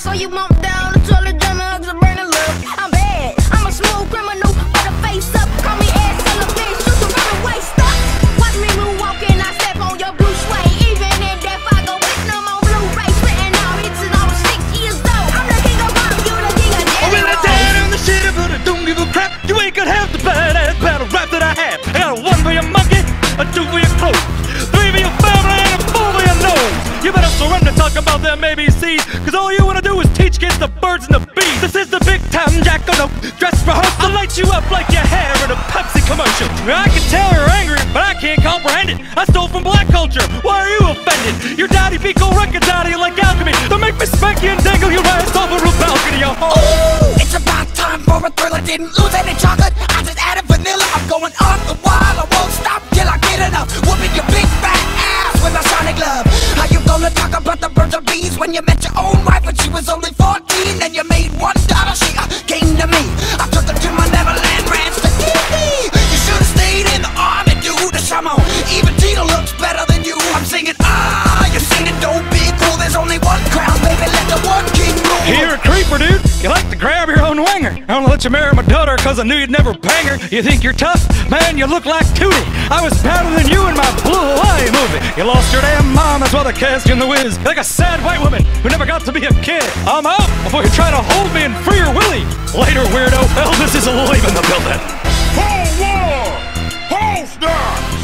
So you bump down the toilet, drumming hugs a burning love. I'm bad, I'm a smooth criminal, put a face up, call me ass till the bitch, shoot the running waist up. Watch me move walking, I step on your blue suede. Even in death, I go with them on blue ray, spitting out hits and I was six years old. I'm the king of rock, you the king of oh, death. I'm really tired on the shit, but I don't give a crap. You ain't gonna have the badass battle rap that I have. I got one for your monkey, a two for your clothes. Better surrender talking about them ABCs, cause all you wanna do is teach kids the birds and the bees. This is the big time jack on the dress rehearsal. I'll light you up like your hair in a Pepsi commercial. I can tell you're angry, but I can't comprehend it. I stole from black culture. Why are you offended? Your daddy gold records out of you like alchemy. Don't make me spank and dangle your ass off a roof balcony. Oh. Ooh, it's about time for a thriller. Didn't lose any chocolate. I just added vanilla. I'm going on the wild. When you met your own wife when she was only 14 and you made one dollar? She uh, came to me. I took her to my Neverland ranch to TV. You should've stayed in the army, dude. Come on, even Tina looks better than you. I'm singing ah, you're singing don't be cool. There's only one crown, baby. Let the one king rule. A creeper, dude. You like to grab your own winger. I don't let you marry my daughter cause I knew you'd never bang her. You think you're tough? Man, you look like Tootie. I was better than you in my Blue Hawaii movie. You lost your damn mom, that's why they cast you in the Wiz. You're like a sad white woman who never got to be a kid. I'm out before you try to hold me and free your willy. Later, weirdo. Elvis is alive in the building. Cold War! Holster!